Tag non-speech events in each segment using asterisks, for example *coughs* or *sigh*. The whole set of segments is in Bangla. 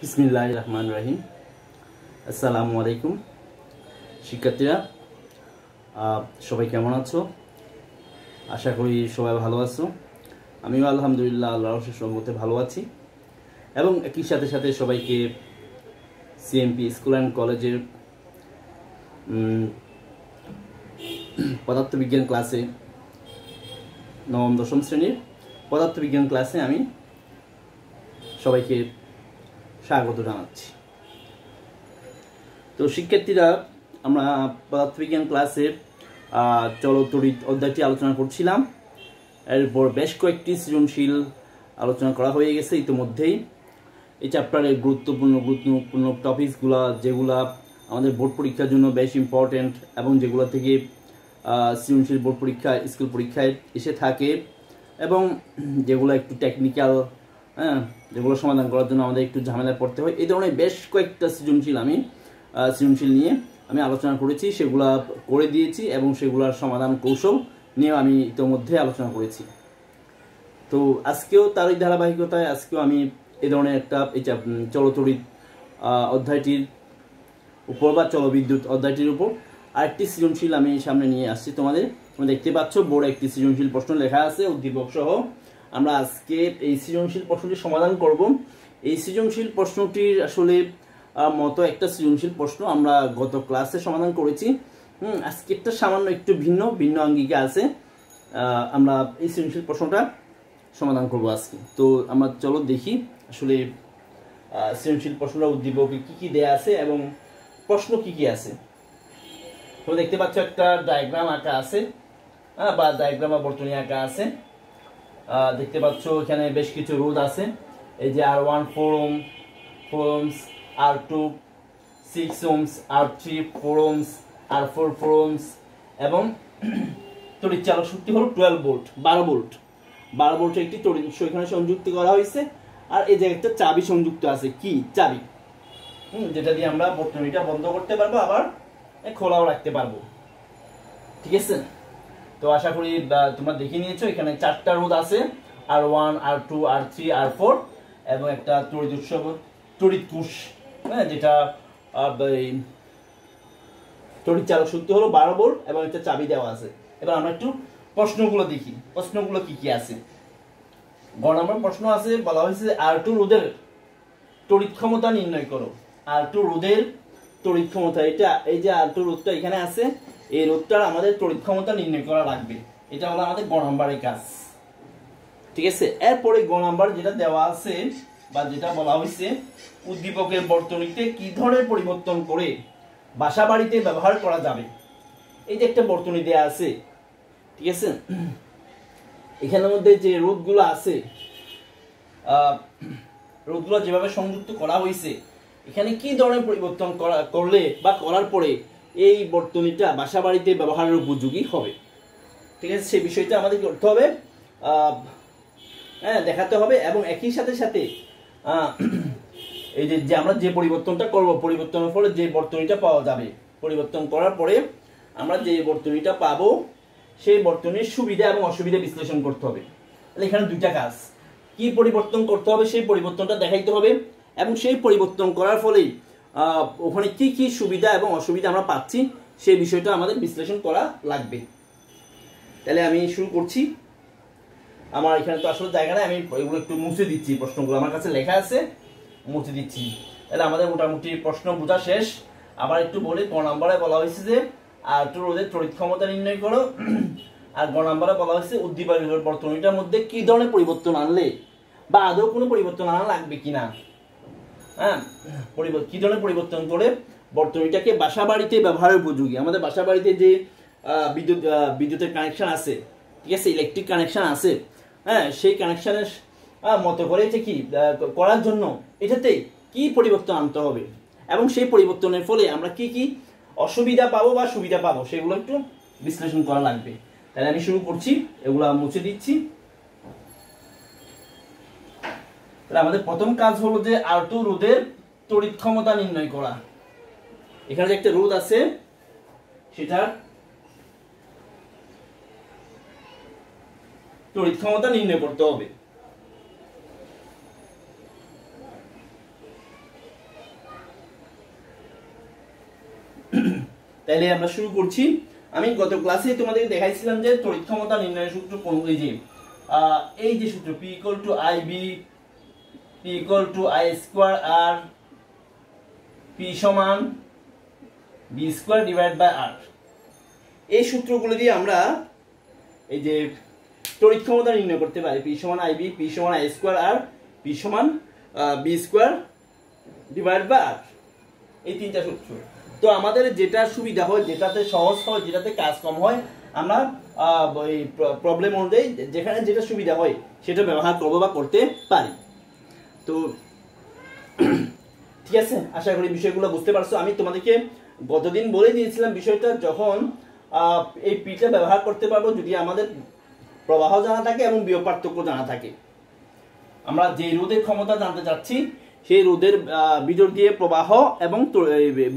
বিসমিল্লাহ রহমান রাহিম আসসালামু আলাইকুম শিক্ষার্থীরা সবাই কেমন আছো? আশা করি সবাই ভালো আছো। আমিও আলহামদুলিল্লাহ আল্লাহ সম্মতে ভালো আছি। এবং একই সাথে সাথে সবাইকে সিএমপি স্কুল অ্যান্ড কলেজের পদার্থবিজ্ঞান ক্লাসে নবম দশম শ্রেণির পদার্থবিজ্ঞান ক্লাসে আমি সবাইকে স্বাগত জানাচ্ছি। তো শিক্ষার্থীরা আমরা পদার্থবিজ্ঞান ক্লাসে আহ, চলতরিত অধ্যায়টি আলোচনা করছিলাম। এরপর বেশ কয়েকটি সৃজনশীল আলোচনা করা হয়ে গেছে ইতিমধ্যেই। এই চ্যাপ্টারের গুরুত্বপূর্ণ গুরুত্বপূর্ণ টপিকসগুলো যেগুলা আমাদের বোর্ড পরীক্ষার জন্য বেশ ইম্পর্ট্যান্ট এবং যেগুলো থেকে সৃজনশীল বোর্ড পরীক্ষা স্কুল পরীক্ষায় এসে থাকে এবং যেগুলো একটু টেকনিক্যাল হ্যাঁ যেগুলো সমাধান করার জন্য আমাদের একটু ঝামেলায় পড়তে হয়। এই ধরনের বেশ কয়েকটা সৃজনশীল আমি সৃজনশীল নিয়ে আমি আলোচনা করেছি সেগুলা করে দিয়েছি এবং সেগুলোর সমাধান কৌশল নিয়ে আমি ইতিমধ্যে আলোচনা করেছি। তো আজকেও তার তারই ধারাবাহিকতায় আজকেও আমি এই ধরনের একটা এই চা- উম, অধ্যায়টির উপর বা চলবিদ্যুৎ অধ্যায়টির উপর আরেকটি সৃজনশীল আমি সামনে নিয়ে আসছি তোমাদের। দেখতে পাচ্ছ বড় একটি সৃজনশীল প্রশ্ন লেখা আছে উদ্দীপক সহ আমরা আজকে এই সৃজনশীল প্রশ্নটি সমাধান করব। এই সৃজনশীল প্রশ্নটির আসলে মতো একটা সৃজনশীল প্রশ্ন আমরা গত ক্লাসে সমাধান করেছি। হুম আজকেরটা সামান্য একটু ভিন্ন ভিন্ন আঙ্গিকে আছে। আমরা এই সৃজনশীল প্রশ্নটা সমাধান করব আজকে। তো আমরা চলো দেখি আসলে সৃজনশীল প্রশ্নটা উদ্দীপকে কি কি দেয়া আছে এবং প্রশ্ন কি কি আছে। তোমরা দেখতে পাচ্ছ একটা ডায়াগ্রাম আঁকা আছে হ্যাঁ, বা ডায়াগ্রাম বা বর্তনী আঁকা আছে। দেখতে পাচ্ছ এখানে বেশ কিছু রোধ আছে। এই যে R one four ohm four ohms R two six ohms R three four ohms R four four ohms এবং *clears throat* তড়িৎ চালক শক্তি হলো টুয়েলভ ভোল্ট বারো ভোল্ট বারো ভোল্টের একটি তড়িৎ উৎস এখানে সংযুক্ত করা হয়েছে আর এই জায়গায় একটা চাবি সংযুক্ত আছে। কি? চাবি। হুম, যেটা দিয়ে আমরা বর্তনীটা বন্ধ করতে পারব আবার খোলাও রাখতে পারব। ঠিক আছে? তো আশা করি তোমরা দেখে নিয়েছো, এখানে চারটা রোধ আছে, R one R two R three R four এবং একটা তড়িৎ উৎস তড়িৎ কোষ হ্যাঁ যেটা তড়িৎ চালক শক্তি হলো বারো ভোল্ট এবং একটা চাবি দেওয়া আছে। এবার আমরা একটু প্রশ্নগুলো দেখি। প্রশ্নগুলো কি কি আছে? গ নম্বর প্রশ্ন আছে, বলা হয়েছে আর টু রোধের তড়িৎ ক্ষমতা নির্ণয় করো। আর টু রোধের তড়িৎ ক্ষমতা, এটা, এই যে আর টু রোধটা এখানে আছে এই রোধটার আমাদের তড়িৎ ক্ষমতা নির্ণয় করা লাগবে। এটা হলো আমাদের গ নম্বরের কাজ। ঠিক আছে? এরপরে গ নাম্বার যেটা দেওয়া আছে বা যেটা বলা হয়েছে, উদ্দীপকের বর্তনীতে কি ধরনের পরিবর্তন করে বাসা বাড়িতে ব্যবহার করা যাবে? এই যে একটা বর্তনী দেয়া আছে, ঠিক আছে? এখানের মধ্যে যে রোধগুলো আছে রোধগুলো যেভাবে সংযুক্ত করা হয়েছে, এখানে কি ধরনের পরিবর্তন করা, করলে বা করার পরে এই বর্তনীটা বাসা বাড়িতে ব্যবহারের উপযোগী হবে। ঠিক আছে? সেই বিষয়টা আমাদের করতে হবে। হ্যাঁ দেখাতে হবে এবং একই সাথে সাথে এই যে আমরা যে পরিবর্তনটা করব, পরিবর্তনের ফলে যে বর্তনীটা পাওয়া যাবে, পরিবর্তন করার পরে আমরা যে বর্তনীটা পাবো, সেই বর্তনীর সুবিধা এবং অসুবিধা বিশ্লেষণ করতে হবে। তাহলে এখানে দুইটা কাজ। কি পরিবর্তন করতে হবে, সেই পরিবর্তনটা দেখাইতে হবে এবং সেই পরিবর্তন করার ফলেই ওখানে কি কি সুবিধা এবং অসুবিধা আমরা পাচ্ছি সেই বিষয়টা আমাদের বিশ্লেষণ করা লাগবে। তাহলে আমি শুরু করছি। আমার এখানে তো আসলে জায়গা নেই, আমি এগুলো একটু মুছে দিচ্ছি প্রশ্নগুলো আমার কাছে লেখা আছে, মুছে দিচ্ছি। তাহলে আমাদের মোটামুটি প্রশ্ন বোঝা শেষ। আবার একটু বলি ক নম্বরে বলা হয়েছে যে, আর টু রোধের তড়িৎ ক্ষমতা নির্ণয় করো। আর গ নম্বরে বলা হয়েছে উদ্দীপকের বর্তনীটার মধ্যে কি ধরনের পরিবর্তন আনলে বা আদৌ কোনো পরিবর্তন আনা লাগবে কিনা? হ্যাঁ? কি ধরনের পরিবর্তন করে? বর্তনীটাকে বাসা বাড়িতে ব্যবহারের উপযোগী। আমাদের বাসা বাড়িতে যে বিদ্যুৎ বিদ্যুতের কানেকশন আছে, ঠিক আছে? ইলেকট্রিক কানেকশন আছে হ্যাঁ? সেই কানেকশনের মতো করে যে কি, করার জন্য এটাতে কি পরিবর্তন আনতে হবে? এবং সেই পরিবর্তনের ফলে আমরা কি কি অসুবিধা পাবো বা সুবিধা পাবো, সেগুলো একটু বিশ্লেষণ করা লাগবে। তাহলে আমি শুরু করছি, এগুলো মুছে দিচ্ছি। আমাদের প্রথম কাজ হলো যে আর টু রোধের তড়িৎ ক্ষমতা নির্ণয় করা। এখানে যে একটা রোদ আছে সেটার তড়িৎ ক্ষমতা নির্ণয় করতে হবে। তাহলে আমরা শুরু করছি। আমি গত ক্লাসে তোমাদের দেখাইছিলাম যে তড়িৎ ক্ষমতা নির্ণয়ের সূত্র কোন, এই যে সূত্র P equal to I V P equal to I square R P সমান V square divide by R এই সূত্রগুলো দিয়ে আমরা এই যে তড়িৎ ক্ষমতা নির্ণয় করতে পারি। পি সমান আই বি পি সমান আই স্কোয়ার আর পি সমান V square divide by R এই তিনটা সূত্র। তো আমাদের যেটা সুবিধা হয়, যেটাতে সহজ হয়, যেটাতে কাজ কম হয়, আমরা প্রবলেম অনুযায়ী যেখানে যেটা সুবিধা হয়, সেটা ব্যবহার করব বা করতে পারি। তো ঠিক আছে আশা করি বিষয়গুলো বুঝতে পারছ। আমি তোমাদেরকে গতদিন বলে দিয়েছিলাম বিষয়টা যখন এই পিটা ব্যবহার করতে পারব যদি আমাদের প্রবাহ জানা থাকে এবং বিয়োগ পার্থক্য জানা থাকে। আমরা যে রোধের ক্ষমতা জানতে চাচ্ছি সেই রোধের আহ, বিজোড় দিয়ে প্রবাহ এবং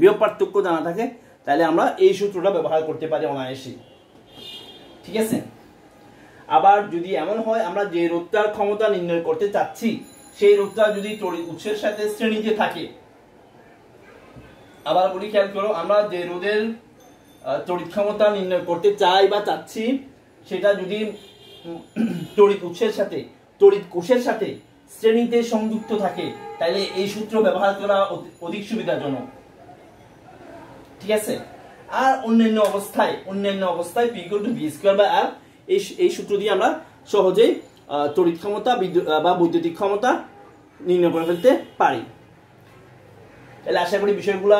বিয়োগ পার্থক্য জানা থাকে তাহলে আমরা এই সূত্রটা ব্যবহার করতে পারি অনায়াসে ঠিক আছে? আবার যদি এমন হয় আমরা যে রোধটার ক্ষমতা নির্ণয় করতে চাচ্ছি সেই রোধটা যদি তড়িৎ উৎসের সাথে শ্রেণীতে থাকে, আবার বলি খেয়াল করো, আমরা যে রোধের তড়িৎ ক্ষমতা নির্ণয় করতে চাই বা চাচ্ছি, সেটা যদি তড়িৎ উৎসের সাথে, তড়িৎ কোষের সাথে শ্রেণীতে সংযুক্ত থাকে তাহলে এই সূত্র ব্যবহার করা অধিক সুবিধাজনক। ঠিক আছে? আর অন্যান্য অবস্থায় অন্যান্য অবস্থায় পি টু বি স্কোয়ার বা আর এই সূত্র দিয়ে আমরা সহজেই তড়িৎ ক্ষমতা বা বৈদ্যুতিক ক্ষমতা নির্ণয় করে ফেলতে পারি। তাহলে আশা করি বিষয়গুলো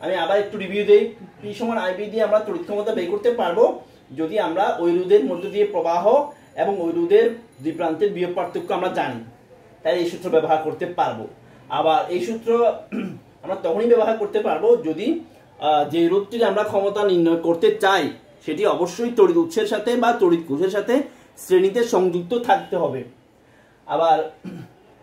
আমি আবার একটু রিভিউ দেই। পি সমান আইবি দিয়ে আমরা তড়িৎ ক্ষমতা বের করতে পারব যদি আমরা ওই রোধের মধ্য দিয়ে প্রবাহ এবং ওই রোধের দুই প্রান্তের বিয়োগ পার্থক্য আমরা জানি। তাই এই সূত্র ব্যবহার করতে পারব। আবার এই সূত্র *clears throat* আমরা তখনই ব্যবহার করতে পারব যদি যে রোধটির আমরা ক্ষমতা নির্ণয় করতে চাই, সেটি অবশ্যই তড়িৎ উৎসের সাথে বা তড়িৎ কোষের সাথে শ্রেণীতে সংযুক্ত থাকতে হবে। আবার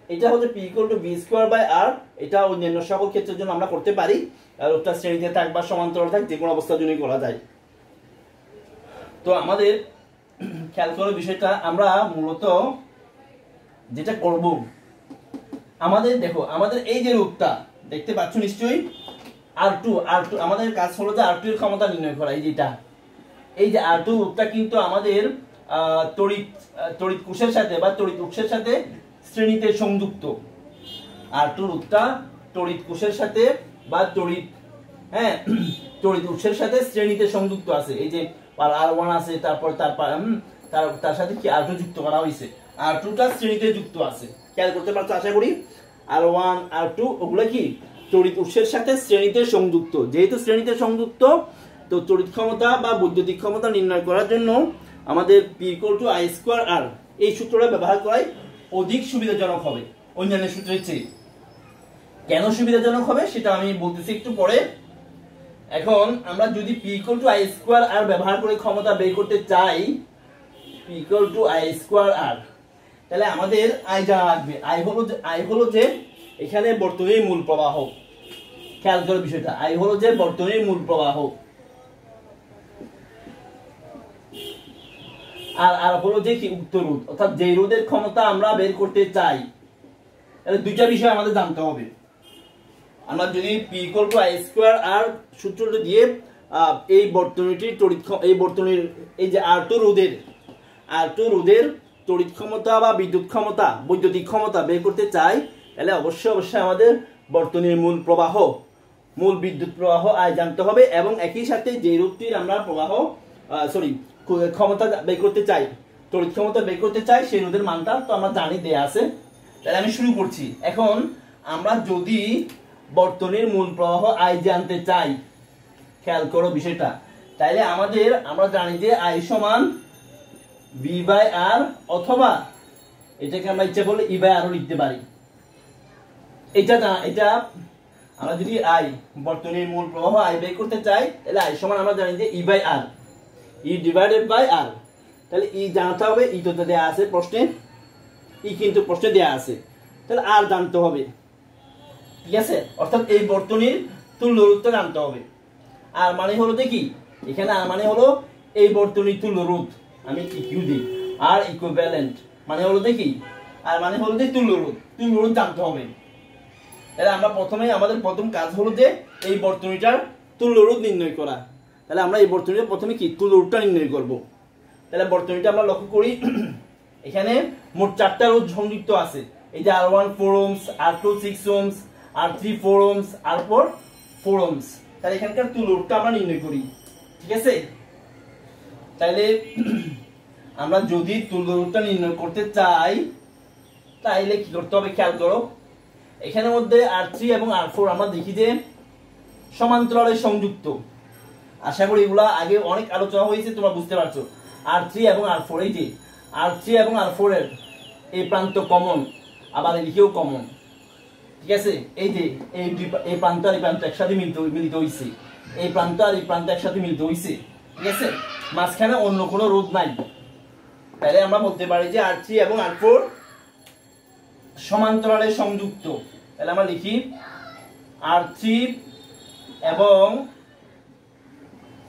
এটা হচ্ছে P equal to V square by R এটা অন্যান্য সকল ক্ষেত্রের জন্য আমরা করতে পারি। আর ওটা শ্রেণীতে থাক বা সমান্তরাল থাক, যে কোনো অবস্থার জন্যই করা যায়। তো আমাদের খেয়াল করার বিষয়টা, আমরা মূলত যেটা করব, আমাদের দেখো, আমাদের এই যে রূপটা দেখতে পাচ্ছ নিশ্চয়ই? আর টু আর টু আমাদের কাজ হলো যে আর টু এর ক্ষমতা নির্ণয় করা, এই যেটা। এই যে আর টু রূপটা কিন্তু আমাদের তড়িৎ তড়িৎ কোষের সাথে বা তড়িৎ উৎসের সাথে শ্রেণীতে সংযুক্ত। আর টু রূপটা তড়িৎ কোষের সাথে বা তড়িৎ হ্যাঁ *clears throat* তড়িৎ উৎসের সাথে শ্রেণীতে সংযুক্ত আছে। এই যে আর ওয়ান আছে, তারপর তার তার তার সাথে কি আর যুক্ত করা হয়েছে আর টুটা শ্রেণীতে যুক্ত আছে। খেয়াল করতে পারছ, আশা করি? আর ওয়ান আর টু ওগুলো কি? তড়িৎ উৎসের সাথে শ্রেণীতে সংযুক্ত। যেহেতু শ্রেণীতে সংযুক্ত, তো তড়িৎ ক্ষমতা বা বৈদ্যুতিক ক্ষমতা নির্ণয় করার জন্য আমাদের P equal to I square R এই সূত্রটা ব্যবহার করাই অধিক সুবিধাজনক হবে। অন্যান্য সূত্রের চেয়ে কেন সুবিধাজনক হবে সেটা আমি বলতেছি একটু পরে। এখন আমরা যদি P equal to I square R ব্যবহার করে ক্ষমতা বের করতে চাই P equal to I square R তাহলে আমাদের আই জানা লাগবে আই হলো যে আই হলো যে এখানে বর্তনীর মূল প্রবাহ। খেয়াল করো বিষয়টা আই হলো যে বর্তনীর মূল প্রবাহ। আর আর হলো যে কি উত্তর রোধ? অর্থাৎ যে রোধের ক্ষমতা আমরা বের করতে চাই, তাহলে দুইটা বিষয় আমাদের জানতে হবে। আমরা যদি P equal to I square R সূত্রটা দিয়ে এই বর্তনীটির তড়িৎ এই বর্তনীর, এই যে আর টু রোধের আর টু রোধের তড়িৎ ক্ষমতা বা বিদ্যুৎ ক্ষমতা, বৈদ্যুতিক ক্ষমতা বের করতে চাই, তাহলে অবশ্যই অবশ্যই আমাদের বর্তনীর মূল প্রবাহ, মূল বিদ্যুৎ প্রবাহ আয় জানতে হবে এবং একই সাথে যে রূপটির আমরা প্রবাহ সরি ক্ষমতা বের করতে চাই, তড়িৎ ক্ষমতা বের করতে চাই, সেই রোধের মানটা তো আমরা জানি দেয়া আছে। তাহলে আমি শুরু করছি। এখন আমরা যদি বর্তনীর মূল প্রবাহ আই জানতে চাই, খেয়াল করো বিষয়টা। তাইলে আমাদের, আমরা জানি যে আই সমান বি বাই আর অথবা এটাকে আমরা ইচ্ছা করলে ই বাই আরও লিখতে পারি। এটা এটা আমরা যদি আই বর্তনীর মূল প্রবাহ আই বের করতে চাই, তাহলে আই সমান আমরা জানি যে E by R E divided by R তাহলে ই জানতে হবে ই তো দেওয়া আছে প্রশ্নে ই কিন্তু প্রশ্নে দেওয়া আছে। তাহলে আর জানতে হবে। ঠিক আছে? অর্থাৎ এই বর্তনীর তুল্য রোধটা জানতে হবে। আর মানে হলো দেখি, এখানে আর মানে হলো এই বর্তনীর তুল্য রোধ আমি ইকিউ দিই। আর ইকুইভ্যালেন্ট মানে হলো দেখি আর মানে হলো যে তুল্য রোধ তুল্য রোধ জানতে হবে। তাহলে আমরা প্রথমে আমাদের প্রথম কাজ হলো যে এই বর্তনীটার তুল্য রূপ নির্ণয় করা। তাহলে আমরা এই বর্তনীটা প্রথমে কি? তুলোরটা নির্ণয় করব। তাহলে বর্তনীটা আমরা লক্ষ্য করি, *clears throat* এখানে মোট চারটা রোধ সংযুক্ত আছে। এই যে R one four ohms R two six ohms R three four ohms R four four ohms তাহলে এখানকার তুলোরটা আমরা নির্ণয় করি। ঠিক আছে? তাহলে *clears throat* আমরা যদি তুলোরটা নির্ণয় করতে চাই, তাইলে কি করতে হবে? খেয়াল করো। এখানের মধ্যে আর থ্রি এবং আর ফোর আমরা দেখি যে সমান্তরালে সংযুক্ত। আশা করি এগুলা আগে অনেক আলোচনা হয়েছে, তোমরা বুঝতে পারছ। আর থ্রি এবং আর ফোর এই যে আর থ্রি এবং আর ফোর এর এই প্রান্ত কমন আবার এদিকেও কমন ঠিক আছে? এই যে এই এই প্রান্ত আর এই প্রান্ত একসাথে মিলিত মিলিত হইছে। এই প্রান্ত আর এই প্রান্ত একসাথে মিলিত হইছে। ঠিক আছে? মাঝখানে অন্য কোনো রোধ নাই। তাহলে আমরা বলতে পারি যে আর থ্রি এবং আর ফোর সমান্তরালে সংযুক্ত। তাহলে আমরা লিখি আর থ্রি এবং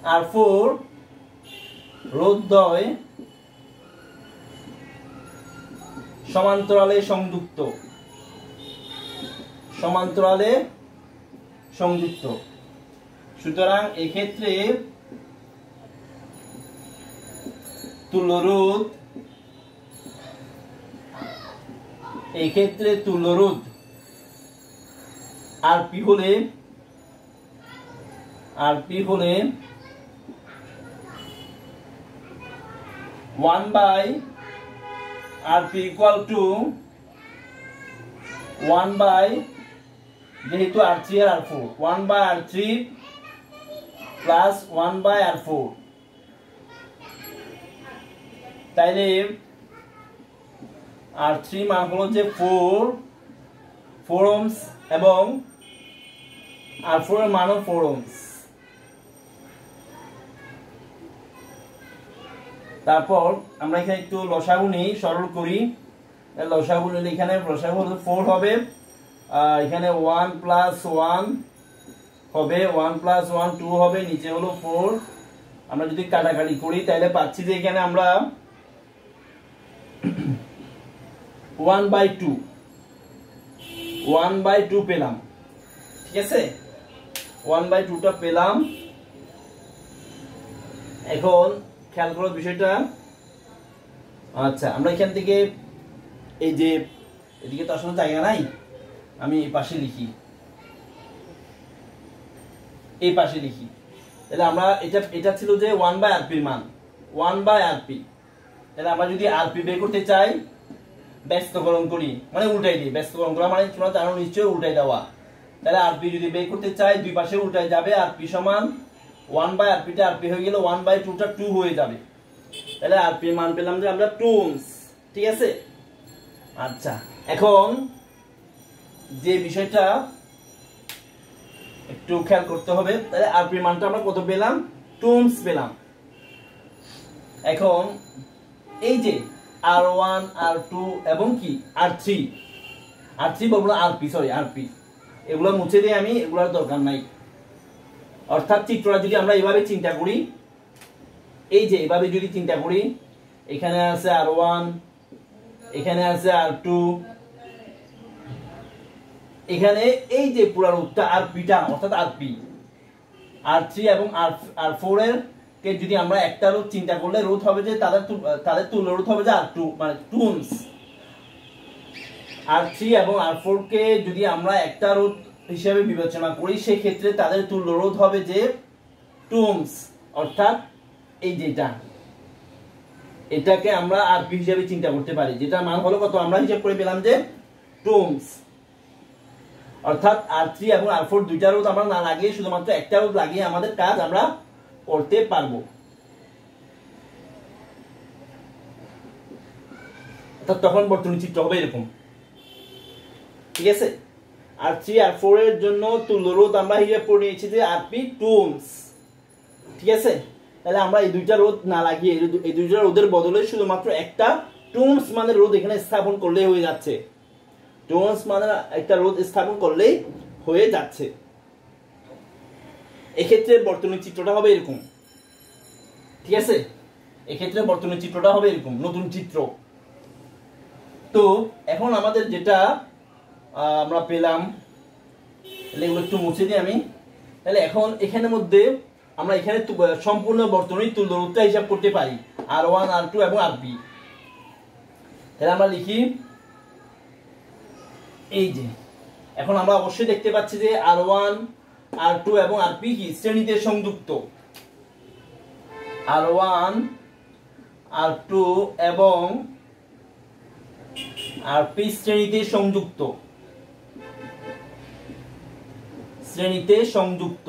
আর ফোর রোধদ্বয় সমান্তরালে সংযুক্ত। সমান্তরালে সংযুক্ত। সুতরাং এক্ষেত্রে তুল্যরোধ এক্ষেত্রে তুল্যরোধ আর পি হলে, আর পি হলে one by R P equal to one by, যেহেতু R three R R four, one by R three plus one by R four. তাইলে আর থ্রি মান হলো যে ফোর ফোর ওমস এবং আর ফোর মানও ফোর ওমস। তারপর আমরা এখানে একটু লসাগু নেই, সরল করি। লসাগু নিলে এখানে, লসাগু ফোর হবে। এখানে ওয়ান প্লাস ওয়ান হবে ওয়ান প্লাস ওয়ান টু হবে, নিচে হলো ফোর আমরা যদি কাটাকাটি করি, তাহলে পাচ্ছি যে এখানে আমরা one by two one by two পেলাম। ঠিক আছে? ওয়ান বাই টুটা পেলাম। এখন খেয়াল করো বিষয়টা। আচ্ছা আমরা এখান থেকে এই যে এদিকে তো আসলে জায়গা নাই, আমি এই পাশে লিখি। এই পাশে লিখি। তাহলে আমরা এটা এটা ছিল যে ওয়ান বাই আরপির মান। ওয়ান বাই আরপি তাহলে আমরা যদি আরপি বের করতে চাই, ব্যস্তকরণ করি মানে উল্টাই দিই, ব্যস্তকরণ করা মানে তোমরা জানো নিশ্চয়ই উল্টাই দেওয়া। তাহলে আরপি যদি বের করতে চাই, দুই পাশে উল্টাই যাবে আরপি সমান ওয়ান বাই আরপিটা আরপি হয়ে গেলে ওয়ান বাই টুটা টু হয়ে যাবে। তাহলে আরপি মান পেলাম যে আমরা টুমস ঠিক আছে? আচ্ছা এখন যে বিষয়টা একটু খেয়াল করতে হবে, তাহলে আরপি মানটা আমরা কত পেলাম? টুমস পেলাম। এখন এই যে আর ওয়ান আর টু এবং কি? আর থ্রি আর থ্রি বলব আরপি সরি আরপি এগুলো মুছে দিয়ে আমি, এগুলোর দরকার নাই। অর্থাৎ চিত্রটা যদি আমরা এভাবে চিন্তা করি, এই যে এভাবে যদি চিন্তা করি, এখানে আছে আর ওয়ান এখানে আছে আর টু এখানে এই যে পুরা রোধটা আর পিটা অর্থাৎ আর পি আর থ্রি এবং আর আর ফোর এর কে যদি আমরা একটা রোধ চিন্তা করলে রোধ হবে যে তাদের তাদের তুল্য রোধ হবে যে আর টু মানে টুনস আর থ্রি এবং আর ফোর কে যদি আমরা একটা রোধ হিসেবে বিবেচনা করি, সেক্ষেত্রে তাদের তুল্য রোধ হবে যে টুমস অর্থাৎ এই যেটা এটাকে আমরা আর পি হিসেবে চিন্তা করতে পারি যেটা মান হলো কত? আমরা হিসাব করে পেলাম যে টুমস অর্থাৎ আর থ্রি এবং আর ফোর দুইটা রোধ আমরা না লাগিয়ে শুধুমাত্র একটা রোধ লাগিয়ে আমাদের কাজ আমরা করতে পারব। তখন বর্তনী চিত্র হবে এরকম। ঠিক আছে? আর থ্রি আর ফোর এর জন্য রোধ আমরা হিসেবে করে নিয়েছি যে আর পি টুমস ঠিক আছে? তাহলে আমরা এই দুইটা রোধ না লাগিয়ে, এই দুইটা রোধের বদলে শুধুমাত্র একটা টুমস মানের রোধ এখানে স্থাপন করলেই হয়ে যাচ্ছে। টুমস মানের একটা রোধ স্থাপন করলেই হয়ে যাচ্ছে। এক্ষেত্রে বর্তমানের চিত্রটা হবে এরকম। ঠিক আছে? এক্ষেত্রে বর্তমানের চিত্রটা হবে এরকম, নতুন চিত্র। তো, এখন আমাদের যেটা আমরা পেলাম। তাহলে এগুলো একটু মুছে দিই আমি। তাহলে এখন এখানের মধ্যে আমরা এখানে সম্পূর্ণ বর্তনীর তুল্য রোধটা হিসাব করতে পারি। আর ওয়ান আর টু এবং আর পি তাহলে আমরা লিখি, এই যে, এখন আমরা অবশ্যই দেখতে পাচ্ছি যে আর ওয়ান আর টু এবং আর পি কি শ্রেণীতে সংযুক্ত। আর ওয়ান আর টু এবং আর পি শ্রেণীতে সংযুক্ত। শ্রেণীতে সংযুক্ত।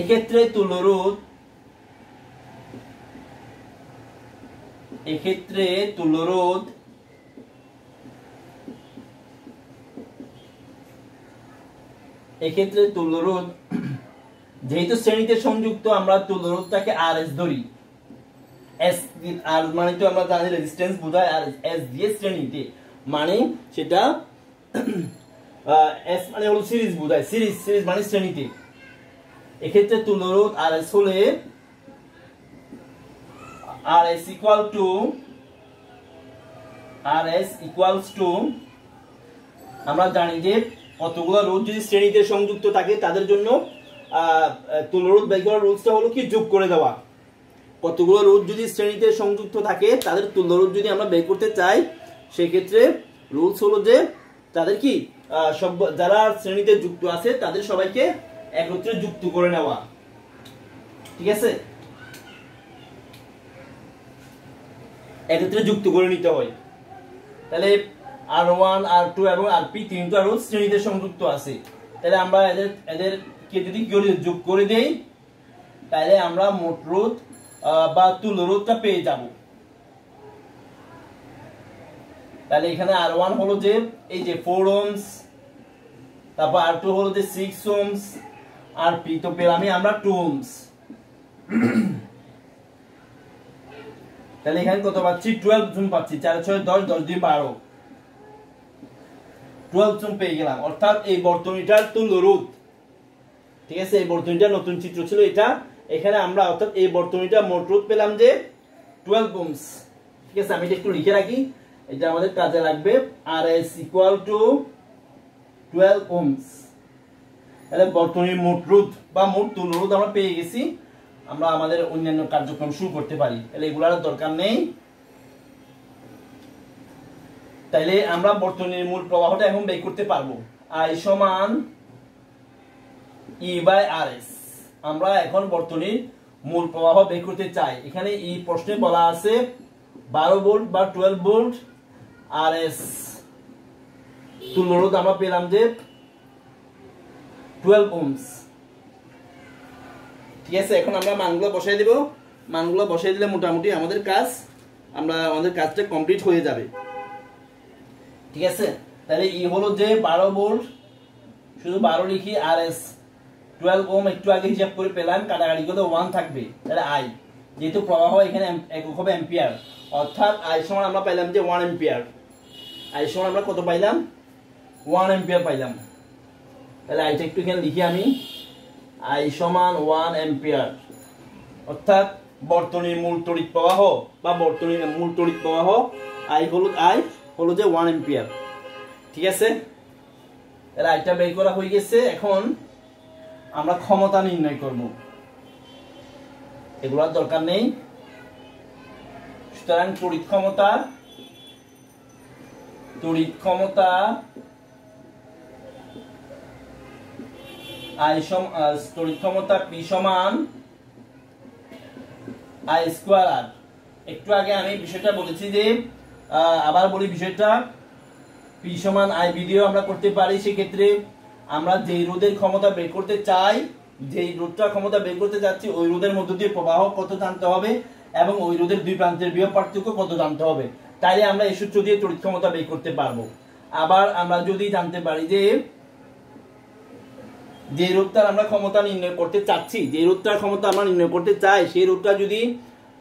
এক্ষেত্রে তুল্যরোধ এক্ষেত্রে তুল্যরোধ এক্ষেত্রে তুল্যরোধ যেহেতু শ্রেণীতে সংযুক্ত, আমরা তুল্যরোধটাকে আর এস ধরি। এস আর মানে তো আমরা জানি রেজিস্ট্যান্স বোঝায়, আর এস দিয়ে শ্রেণীতে। মানে সেটা এস মানে হলো সিরিজ বোঝায়, সিরিজ সিরিজ মানে শ্রেণীতে। এক্ষেত্রে তুল্যরোধ আর এস হলে R S equal to R S equals to আমরা জানি যে কতগুলো রোধ যদি শ্রেণীতে সংযুক্ত থাকে, তাদের জন্য তুলরোধ বের করার রুলসটা হলো কি, যোগ করে দেওয়া। কতগুলো রোধ যদি শ্রেণীতে সংযুক্ত থাকে, তাদের তুল্যরোধ যদি আমরা বের করতে চাই সেক্ষেত্রে রুলস হলো যে তাদের কি সব, যারা শ্রেণীতে যুক্ত আছে, তাদের সবাইকে একত্রে যুক্ত করে নেওয়া। ঠিক আছে? একত্রে যুক্ত করে নিতে হয়। তাহলে আর ওয়ান আর টু এবং আর পি তিনটা রোধ শ্রেণীতে সংযুক্ত আছে। তাহলে আমরা এদের এদেরকে যদি করে যোগ করে দেই, তাহলে আমরা মোট রোধ বা তুল্য রোধটা পেয়ে যাব। তাহলে এখানে আর ওয়ান হলো যে এই যে ফোর ওমস তারপর আর টু হলো যে সিক্স ওমস আর পি তো পেলামই আমরা টু ওমস তাহলে এখানে কত পাচ্ছি? টুয়েলভ জুন পাচ্ছি, চার ছয়, দশ দশ দুই, বারো। টুয়েলভ জুন পেয়ে গেলাম। অর্থাৎ এই বর্তনীটার তুল্য রোধ ঠিক আছে? এই বর্তনীটা নতুন চিত্র ছিল এটা। এখানে আমরা অর্থাৎ এই বর্তনীটা মোট রোধ পেলাম যে টুয়েলভ ওমস ঠিক আছে? আমি এটা একটু লিখে রাখি। এটা আমাদের কাজে লাগবে R S equal to twelve ohms তাহলে বর্তনীর মোট রোধ বা মোট তুল্য রোধ আমরা পেয়ে গেছি। আমরা আমাদের অন্যান্য কার্যক্রম শুরু করতে পারি। তাহলে এগুলার দরকার নেই। তাইলে আমরা বর্তনীর মূল প্রবাহটা এখন বের করতে পারব। আই সমান ই বাই আর এস আমরা এখন বর্তনীর মূল প্রবাহ বের করতে চাই। এখানে এই প্রশ্নে বলা আছে বারো ভোল্ট বা টুয়েলভ ভোল্ট আর এস তুল্যরোধ আমরা পেলাম যে টুয়েলভ ওমস ঠিক আছে, এখন আমরা মানগুলো বসাই দেব। মানগুলো বসাই দিলে মোটামুটি আমাদের কাজ, আমরা আমাদের কাজটা কমপ্লিট হয়ে যাবে। ঠিক আছে, তাহলে ই হলো যে বারো ভোল্ট শুধু বারো লিখি আর এস টুয়েলভ ওম একটু আগে হিসাব করে পেলাম কাটাকাটি করতে ওয়ান থাকবে, তাহলে আই যেহেতু প্রবাহ এখানে একক হবে এম্পিয়ার অর্থাৎ আই সমান আমরা পাইলাম যে ওয়ান এম্পিয়ার আই সমান আমরা কত পাইলাম? ওয়ান এম্পিয়ার পাইলাম। তাহলে আইটা একটু এখানে লিখি আমি। আই সমান ওয়ান এম্পিয়ার অর্থাৎ বর্তনীর মূল তড়িৎ প্রবাহ বা বর্তনীর মূল তড়িৎ প্রবাহ আই হলো আই হলো যে ওয়ান এম্পিয়ার ঠিক আছে? তাহলে আইটা বের করা হয়ে গেছে। এখন আমরা ক্ষমতা নির্ণয় করব। এগুলোর দরকার নেই। সুতরাং তড়িৎ ক্ষমতা তড়িৎ ক্ষমতা আই সম তড়িৎ ক্ষমতা পি সমান আই স্কোয়ার আর। একটু আগে আমি বিষয়টা বলেছি যে আবার বলি বিষয়টা, পি সমান আই ভিডিও আমরা করতে পারি, সেক্ষেত্রে আমরা যেই রোধের ক্ষমতা বের করতে চাই, যেই রোধটার ক্ষমতা বের করতে যাচ্ছি, ওই রোধের মধ্য দিয়ে প্রবাহ কত জানতে হবে, এবং ওই রোধের দুই প্রান্তের বিয়োগ পার্থক্য কত জানতে হবে। তাইলে আমরা এই সূত্র দিয়ে তড়িৎ ক্ষমতা বের করতে পারব। আবার আমরা যদি জানতে পারি যে যে রোধটার আমরা ক্ষমতা নির্ণয় করতে চাচ্ছি, যে রোধটার ক্ষমতা আমরা নির্ণয় করতে চাই, সেই রোধটা যদি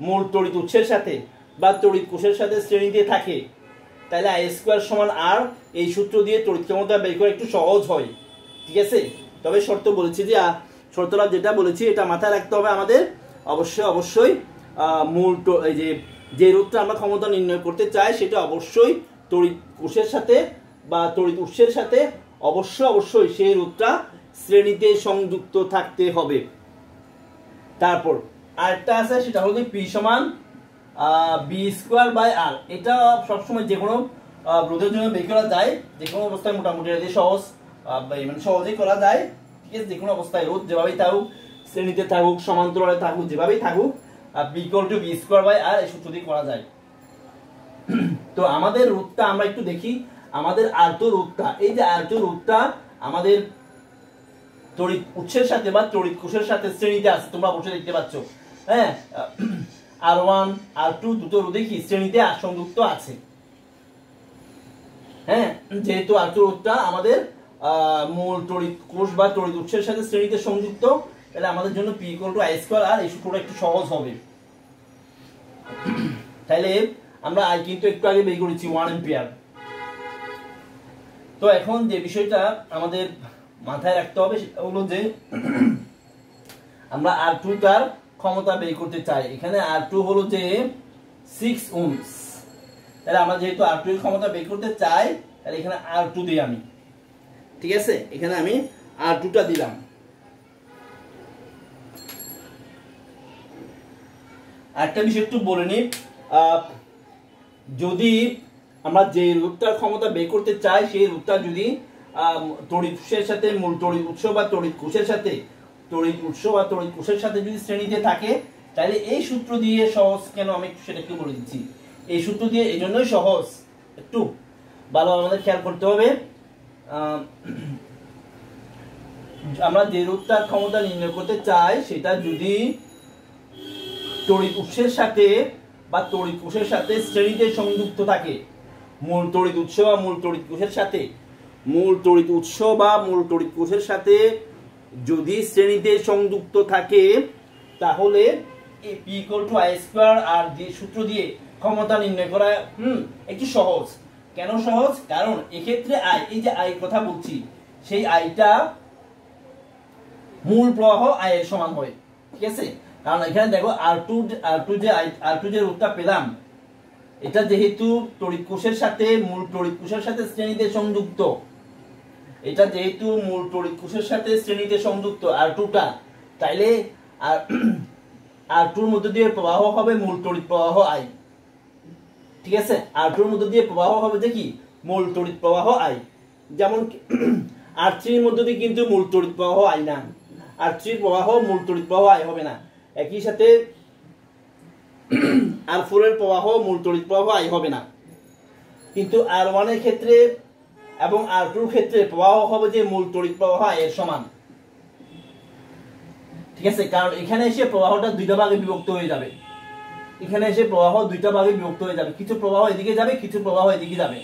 মূল তড়িৎ উৎসের সাথে বা তড়িৎ কোষের সাথে শ্রেণীতে থাকে তাহলে আই স্কোয়ার সমান আর এই সূত্র দিয়ে তড়িৎ ক্ষমতা বের করা একটু সহজ হয়। ঠিক আছে? তবে শর্ত বলেছি যে শর্তটা যেটা বলেছি, এটা মাথায় রাখতে হবে আমাদের। অবশ্যই অবশ্যই মূল এই যে যে রোধটা আমরা ক্ষমতা নির্ণয় করতে চাই, সেটা অবশ্যই তড়িৎ কোষের সাথে বা তড়িৎ উৎসের সাথে অবশ্যই অবশ্যই সেই রোধটা শ্রেণীতে সংযুক্ত থাকতে হবে। তারপর আরেকটা আছে, সেটা হলো পি সমান বি স্কোয়ার বাই আর এটা সবসময় যে কোনো রোধের জন্য বের করা যায়। যে কোনো অবস্থায় মোটামুটি সহজ মানে সহজেই করা যায়। ঠিক আছে, যে কোনো অবস্থায় রোধ যেভাবেই থাকুক, শ্রেণীতে থাকুক, সমান্তরালে থাকুক, যেভাবেই থাকুক V equal to V square by R এই সূত্র দিয়ে করা যায়। তো আমাদের রোধটা আমরা একটু দেখি। আমাদের আলতো রোধটা এই যে আলতো রোধটা আমাদের তড়িৎ উৎসের সাথে বা তড়িৎ কোষের সাথে শ্রেণীতে আছে, তোমরা বসে দেখতে পাচ্ছ। হ্যাঁ? আর ওয়ান আর টু দুটো রোধে কি শ্রেণীতে সংযুক্ত আছে। হ্যাঁ? যেহেতু আর টু রোধটা আমাদের মূল তড়িৎ কোষ বা তড়িৎ উৎসের সাথে শ্রেণীতে সংযুক্ত তাহলে আমাদের জন্য P equal to I square R এই সূত্রটা একটু সহজ হবে। তাহলে আমরা আই কিন্তু একটু আগে বের করেছি ওয়ান এম্পিয়ার তো এখন যে বিষয়টা আমাদের মাথায় রাখতে হবে সেটা হলো যে আমরা আর টু তার ক্ষমতা বের করতে চাই। এখানে আর টু হলো যে সিক্স ওমস তাহলে আমরা যেহেতু আর টু এর ক্ষমতা বের করতে চাই, তাহলে এখানে আর টু দিই আমি। ঠিক আছে? এখানে আমি আর টুটা দিলাম। একটা বিষয় একটু বলে আহ, যদি আমরা যে রূপটার ক্ষমতা বের করতে চাই সেই রূপটা যদি তড়িৎ উৎসের সাথে মূল তড়িৎ উৎস বা তড়িৎ কোষের সাথে তড়িৎ উৎস বা তড়িৎ কোষের সাথে যদি শ্রেণীতে থাকে তাহলে এই সূত্র দিয়ে সহজ কেন আমি একটু সেটা একটু বলে দিচ্ছি। এই সূত্র দিয়ে এই জন্যই সহজ। একটু ভালো আমাদের খেয়াল করতে হবে। আমরা যে রূপটার ক্ষমতা নির্ণয় করতে চাই সেটা যদি তড়িৎ উৎসের সাথে বা তড়িৎ কোষের সাথে শ্রেণীতে সংযুক্ত থাকে। মূল তড়িৎ উৎস বা মূল তড়িৎ কোষের সাথে। মূল তড়িৎ উৎস বা মূল তড়িৎ কোষের সাথে যদি শ্রেণীতে সংযুক্ত থাকে, তাহলে আর সূত্র দিয়ে ক্ষমতা নির্ণয় করা, হুম, একটু সহজ। কেন সহজ? কারণ এক্ষেত্রে আই এই যে আই কথা বলছি, সেই আইটা মূল প্রবাহ আই এর সমান হয়। ঠিক আছে? কারণ এখানে দেখো আর টু আর টু যে আর টু যে রূপটা পেলাম, এটা যেহেতু তড়িৎ কোষের সাথে মূল তড়িৎ কোষের সাথে শ্রেণীতে সংযুক্ত। এটা যেহেতু মূল তড়িৎ কোষের সাথে শ্রেণীতে সংযুক্ত আর টুটা তাইলে আর *clears throat* আর টুর মধ্য দিয়ে প্রবাহ হবে মূল তড়িৎ প্রবাহ আই ঠিক আছে? আর টুর মধ্য দিয়ে প্রবাহ হবে যে কি? মূল তড়িৎ প্রবাহ আই যেমন *clears throat* আর থ্রির মধ্য দিয়ে কিন্তু মূল তড়িৎ প্রবাহ আই না আর থ্রির প্রবাহ মূল তড়িৎ প্রবাহ আই হবে না। একই সাথে *clears throat* আর ফোর এর প্রবাহ, মূল তড়িৎ প্রবাহ, আই হবে না। কিন্তু আর ওয়ানের ক্ষেত্রে এবং আর টুর ক্ষেত্রে প্রবাহ হবে যে মূল তড়িৎ প্রবাহ, এর সমান। ঠিক আছে? কারণ এখানে এসে প্রবাহটা দুইটা ভাগে বিভক্ত হয়ে যাবে। এখানে এসে প্রবাহ দুইটা ভাগে বিভক্ত হয়ে যাবে। কিছু প্রবাহ এদিকে যাবে, কিছু প্রবাহ এদিকে যাবে।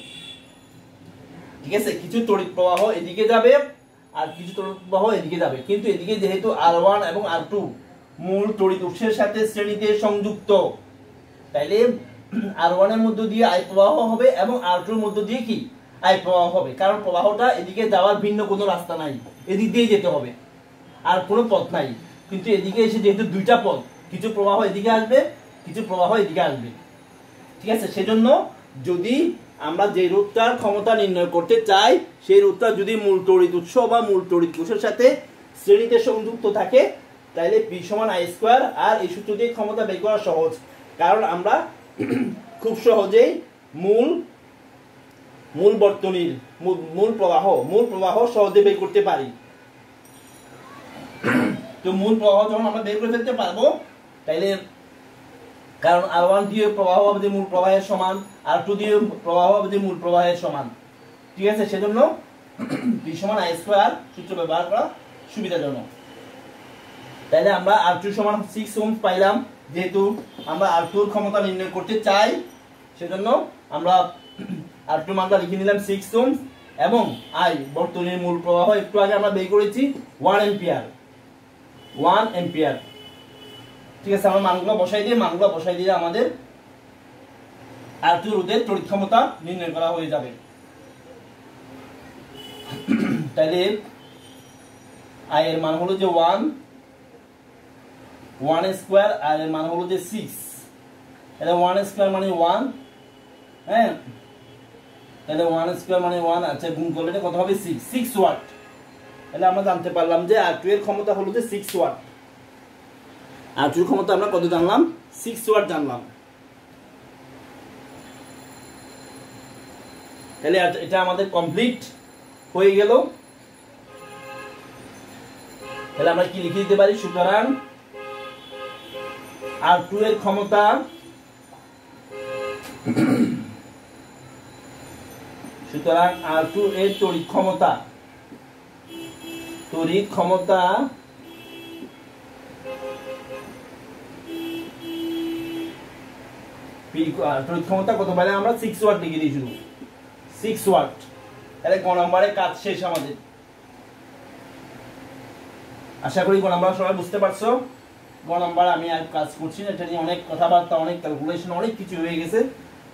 ঠিক আছে? কিছু তড়িৎ প্রবাহ এদিকে যাবে আর কিছু তড়িৎ প্রবাহ এদিকে যাবে। কিন্তু এদিকে যেহেতু আর ওয়ান এবং আর টু মূল তড়িৎ উৎসের সাথে শ্রেণীতে সংযুক্ত। তাইলে আর ওয়ানের মধ্য দিয়ে আয় প্রবাহ হবে এবং আর টুর মধ্য দিয়ে কি? আয় প্রবাহ হবে। কারণ প্রবাহটা এদিকে যাওয়ার ভিন্ন কোনো রাস্তা নাই। এদিক দিয়ে যেতে হবে। আর কোনো পথ নাই। কিন্তু এদিকে এসে যেহেতু দুইটা পথ, কিছু প্রবাহ এদিকে আসবে, কিছু প্রবাহ এদিকে আসবে। ঠিক আছে? সেজন্য যদি আমরা যে রূপটার ক্ষমতা নির্ণয় করতে চাই, সেই রূপটা যদি মূল তড়িৎ উৎস বা মূল তড়িৎ কোষের সাথে শ্রেণীতে সংযুক্ত থাকে তাহলে পি সমান আই স্কোয়ার, আর এই সূত্র দিয়ে ক্ষমতা বের করা সহজ। কারণ আমরা *clears throat* খুব সহজেই মূল মূল বর্তনীর, মূল- প্রবাহ, মূল প্রবাহ সহজে বের করতে পারি। *clears throat* তো মূল প্রবাহ যখন আমরা বের করে ফেলতে পারব, তাইলে কারণ আর ওয়ান দিয়ে প্রবাহ হবে মূল প্রবাহের সমান আর টু দিয়ে প্রবাহ হবে মূল প্রবাহের সমান। ঠিক আছে? সেজন্য *clears throat* পি সমান আই স্কোয়ার সূত্র ব্যবহার করা সুবিধাজনক। তাহলে আমরা আর টু সমান সিক্স ওম পাইলাম, যেহেতু আমরা আর টুর ক্ষমতা নির্ণয় করতে চাই, সেজন্য আমরা আর টু মানটা লিখে নিলাম সিক্স ওম এবং আই বর্তনীর মূল প্রবাহ একটু আগে আমরা বের করেছি ওয়ান এম্পিয়ার ওয়ান এম্পিয়ার ঠিক আছে, আমরা মানগুলো বসাই দিয়ে, মানগুলো বসাই দিয়ে আমাদের আর টু রোধের তড়িৎ ক্ষমতা নির্ণয় করা হয়ে যাবে। তাহলে আই এর মান হলো যে ওয়ান ওয়ান স্কোয়ার আর এর মান হলো যে সিক্স তাহলে ওয়ান স্কোয়ার মানে ওয়ান হ্যাঁ? তাহলে ওয়ান স্কোয়ার মানে ওয়ান আচ্ছা গুণ করলে কত হবে? সিক্স সিক্স ওয়াট তাহলে আমরা জানতে পারলাম যে আর টু এর ক্ষমতা হলো যে সিক্স ওয়াট আর টু এর ক্ষমতা আমরা কত জানলাম? সিক্স ওয়াট জানলাম। তাহলে এটা আমাদের কমপ্লিট হয়ে গেল। তাহলে আমরা কি লিখে দিতে পারি? সুতরাং আর টু এর ক্ষমতা সুতরাং আর টু এর তড়িৎ ক্ষমতা। তড়িৎ ক্ষমতা তড়িৎ ক্ষমতা কত? পারে আমরা সিক্স ওয়াট লিখে শুধু। সিক্স ওয়াট তাহলে ক নম্বরে কাজ শেষ আমাদের। আশা করি গ নাম্বার সবাই বুঝতে পারছ? নাম্বার আমি আর কাজ করছি না, এটা নিয়ে অনেক কথাবার্তা, অনেক ক্যালকুলেশন অনেক কিছু হয়ে গেছে।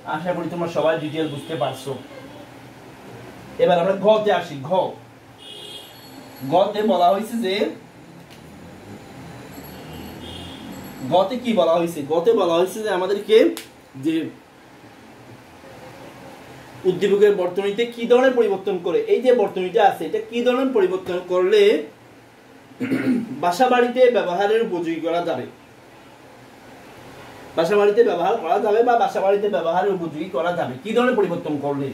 আশা করি তোমরা সবাই ডিটেল বুঝতে পারছ। এবার আমরা ঘতে আসি, ঘ। গতে বলা হয়েছে যে গতে কি বলা হয়েছে? গতে বলা হয়েছে যে আমাদেরকে যে উদ্দীপকের বর্তনীতে কি ধরনের পরিবর্তন করে? এই যে বর্তনীটা আছে, এটা কি ধরনের পরিবর্তন করলে বাসা বাড়িতে ব্যবহারের উপযোগী করা যাবে। বাসা বাড়িতে ব্যবহার করা যাবে বা বাসা বাড়িতে ব্যবহারের উপযোগী করা যাবে। কি ধরনের পরিবর্তন করলে?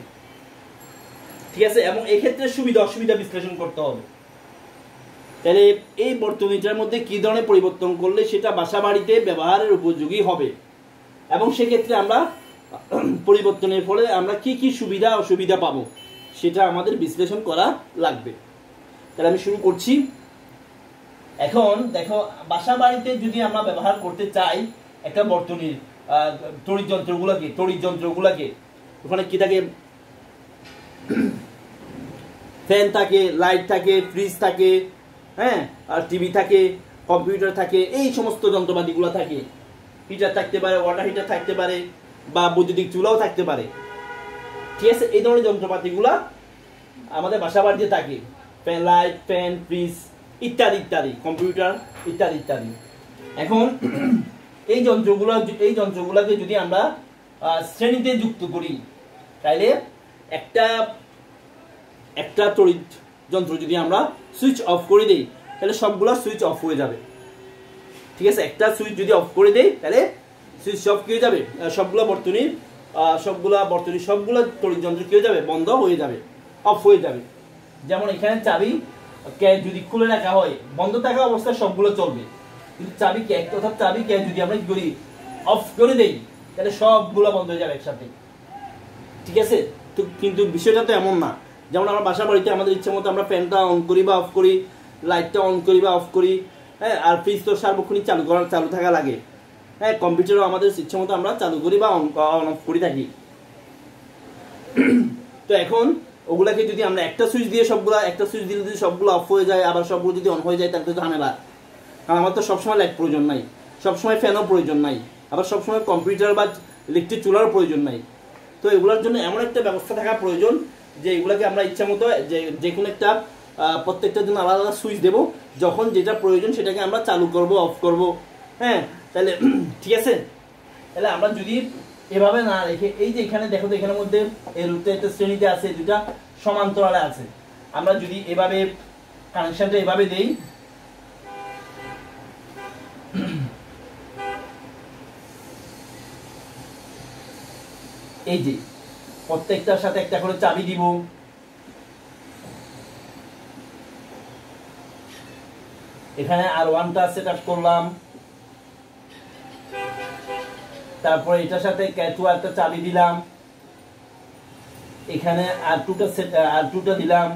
ঠিক আছে, এবং এক্ষেত্রে সুবিধা অসুবিধা বিশ্লেষণ করতে হবে। তাহলে এই বর্তনীটার মধ্যে কি ধরনের পরিবর্তন করলে সেটা বাসা বাড়িতে ব্যবহারের উপযোগী হবে? এবং সেক্ষেত্রে আমরা পরিবর্তনের ফলে আমরা কি কি সুবিধা, অসুবিধা পাবো? সেটা আমাদের বিশ্লেষণ করা লাগবে। তাহলে আমি শুরু করছি। এখন দেখো বাসা বাড়িতে যদি আমরা ব্যবহার করতে চাই, একটা বর্তনীর তড়িৎ যন্ত্রগুলোকে তড়িৎ যন্ত্রগুলোকে, ওখানে কি থাকে? ফ্যান থাকে, লাইট থাকে, ফ্রিজ থাকে হ্যাঁ? আর টিভি থাকে, কম্পিউটার থাকে, এই সমস্ত যন্ত্রপাতিগুলো থাকে। হিটার থাকতে পারে, ওয়াটার হিটার থাকতে পারে, বা বৈদ্যুতিক চুলাও থাকতে পারে। ঠিক আছে? এই ধরনের যন্ত্রপাতিগুলা আমাদের বাসা বাড়িতে থাকে লাইট, ফ্যান, ফ্রিজ ইত্যাদি ইত্যাদি, কম্পিউটার, ইত্যাদি ইত্যাদি। এখন *clears throat* এই যন্ত্রগুলো, এই যন্ত্রগুলোকে যদি আমরা শ্রেণীতে যুক্ত করি, তাইলে একটা একটা তড়িৎ যন্ত্র যদি আমরা সুইচ অফ করে দিই তাহলে সবগুলো সুইচ অফ হয়ে যাবে। ঠিক আছে? একটা সুইচ যদি অফ করে দেই তাহলে সুইচ অফ কি হয়ে যাবে? সবগুলো বর্তনী সবগুলা বর্তনী, সবগুলো তড়িৎ যন্ত্র কি হয়ে যাবে? বন্ধ হয়ে যাবে, অফ হয়ে যাবে। যেমন এখানে চাবি যদি খুলে রাখা হয়, বন্ধ থাকা অবস্থায় সবগুলো চলবে। কিন্তু চাবি কে অর্থাৎ চাবি কে যদি আমরা কি করি অফ করে দেই, তাহলে সবগুলো বন্ধ হয়ে যাবে একসাথে। ঠিক আছে? তো কিন্তু বিষয়টা তো এমন না। যেমন আমরা বাসা বাড়িতে আমাদের ইচ্ছে মতো আমরা ফ্যানটা অন করি বা অফ করি লাইটটা অন করি বা অফ করি হ্যাঁ আর ফ্রিজ তো সার্বক্ষণিক চালু করার, চালু থাকা লাগে। হ্যাঁ কম্পিউটারও আমাদের ইচ্ছে মতো আমরা চালু করি বা অন অফ করি থাকি। তো এখন ওগুলাকে যদি আমরা একটা সুইচ দিয়ে সবগুলো, একটা সুইচ দিলে যদি সবগুলো অফ হয়ে যায়, আবার সবগুলো যদি অন হয়ে যায়, তাহলে তো ঝামেলা। কারণ আমার তো সবসময় লাইট প্রয়োজন নাই। সবসময় ফ্যানও প্রয়োজন নাই। আবার সবসময় কম্পিউটার বা ইলেকট্রিক চুলারও প্রয়োজন নাই। তো এগুলোর জন্য এমন একটা ব্যবস্থা থাকা প্রয়োজন যে এগুলোকে আমরা ইচ্ছা মতো যে যে কোনো একটা প্রত্যেকটার জন্য আলাদা আলাদা সুইচ দেবো। যখন যেটা প্রয়োজন সেটাকে আমরা চালু করব অফ করব। হ্যাঁ? তাহলে, *clears throat* ঠিক আছে? তাহলে আমরা যদি এভাবে না রেখে, এই যে এখানে দেখো তো এখানের মধ্যে এই রুটে একটা শ্রেণীতে আছে দুটা সমান্তরালে আছে। আমরা যদি এভাবে কানেকশনটা এভাবে দেই, এই যে প্রত্যেকটার সাথে একটা করে চাবি দিব। এখানে আর ওয়ানটা সেট আপ করলাম। তারপরে এটার সাথে ক্যাটু একটা চাবি দিলাম। এখানে আর টুটা আর টুটা দিলাম।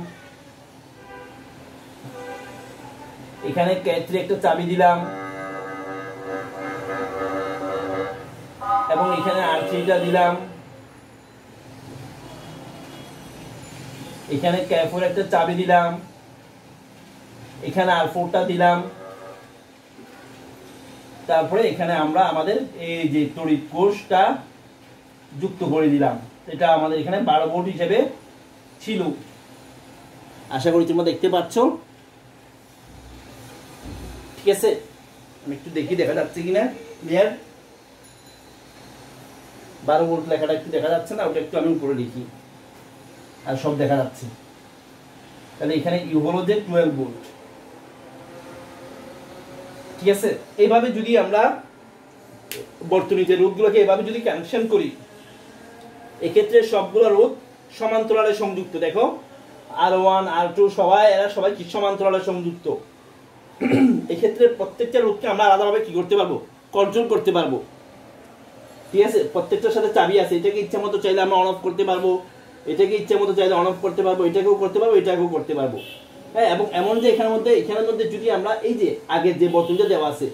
এখানে ক্যাট্রি একটা চাবি দিলাম। এবং এখানে আর থ্রিটা দিলাম। এখানে ক্যাফোর একটা চাবি দিলাম। এখানে আর ফোরটা দিলাম। তারপরে এখানে আমরা আমাদের এই যে তড়িৎ কোষটা যুক্ত করে দিলাম। এটা আমাদের এখানে বারো ভোল্ট হিসেবে ছিল। আশা করি তোমরা দেখতে পাচ্ছ। ঠিক আছে? আমি একটু দেখি, দেখা যাচ্ছে কিনা? ক্লিয়ার বারো ভোল্ট লেখাটা একটু দেখা যাচ্ছে না, ওটা একটু আমি উপরে লিখি। আর সব দেখা যাচ্ছে। তাহলে এখানে ইউ হলো যে টুয়েলভ ভোল্ট। ঠিক আছে? এইভাবে যদি আমরা বর্তনীতে রোগগুলোকে এভাবে যদি কানেকশন করি, এক্ষেত্রে সবগুলো রোগ সমান্তরালে সংযুক্ত। দেখো আর ওয়ান আর টু সবাই, এরা সবাই কি সমান্তরালে সংযুক্ত? এক্ষেত্রে প্রত্যেকটা রোগকে আমরা আলাদাভাবে কি করতে পারব? কন্ট্রোল করতে পারব। ঠিক আছে? প্রত্যেকটার সাথে চাবি আছে। এটাকে ইচ্ছা মতো চাইলে আমরা অন অফ করতে পারব। এটাকে ইচ্ছা মতো চাইলে অন অফ করতে পারব। এটাকেও করতে পারব, এটাকেও করতে পারব। হ্যাঁ এবং এমন যে এখানের মধ্যে এখানের মধ্যে যদি আমরা এই যে আগের যে বোতলটা দেওয়া আছে,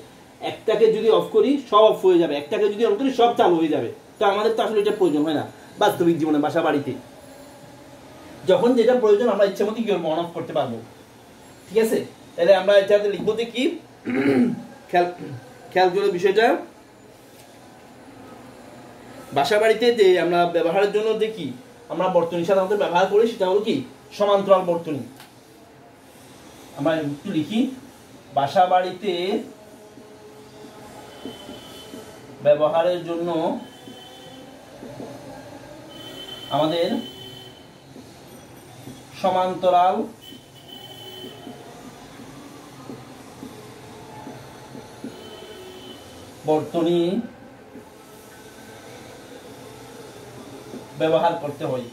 একটাকে যদি অফ করি, সব অফ হয়ে যাবে। একটাকে যদি অন করি, সব চালু হয়ে যাবে। তো আমাদের তো আসলে এটা প্রয়োজন, হয় না? বাস্তবিক জীবনে, বাসা বাড়িতে। যখন যেটা প্রয়োজন, আমরা ইচ্ছা মতো কি অন অফ করতে পারব। ঠিক আছে? তাহলে আমরা এটাতে লিখব যে কি? খেয়াল খেয়াল বিষয়টা। বাসা বাড়িতে যে আমরা ব্যবহারের জন্য যে কি, আমরা বর্তনী সাধারণত ব্যবহার করি, সেটা হলো কি? সমান্তরাল বর্তনী। আমরা একটু লিখি। বাসা বাড়িতে ব্যবহারের জন্য আমাদের সমান্তরাল বর্তনী ব্যবহার করতে হয়।